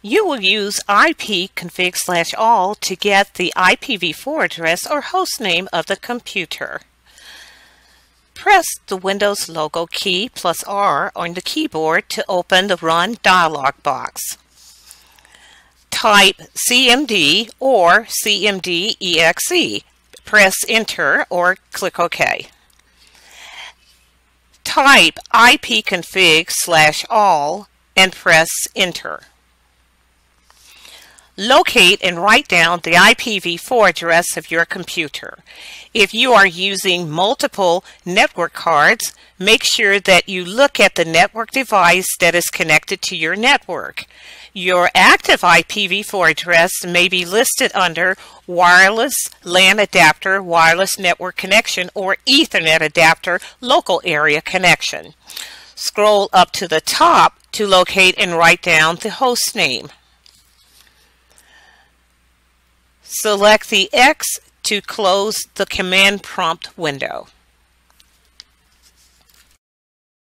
You will use ipconfig slash all to get the IPv4 address or host name of the computer. Press the Windows logo key plus R on the keyboard to open the Run dialog box. Type CMD or CMD-EXE. Press Enter or click OK. Type ipconfig slash all and press Enter. Locate and write down the IPv4 address of your computer. If you are using multiple network cards, make sure that you look at the network device that is connected to your network. Your active IPv4 address may be listed under Wireless LAN Adapter Wireless Network Connection or Ethernet Adapter Local Area Connection. Scroll up to the top to locate and write down the host name. Select the X to close the command prompt window.